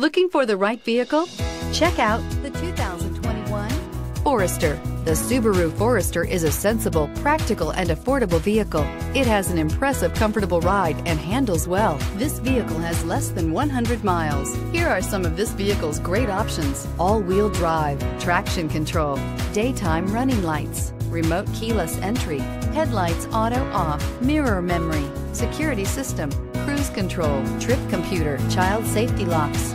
Looking for the right vehicle? Check out the 2021 Forester. The Subaru Forester is a sensible, practical, and affordable vehicle. It has an impressive, comfortable ride and handles well. This vehicle has less than 100 miles. Here are some of this vehicle's great options. All-wheel drive, traction control, daytime running lights, remote keyless entry, headlights auto off, mirror memory, security system, cruise control, trip computer, child safety locks.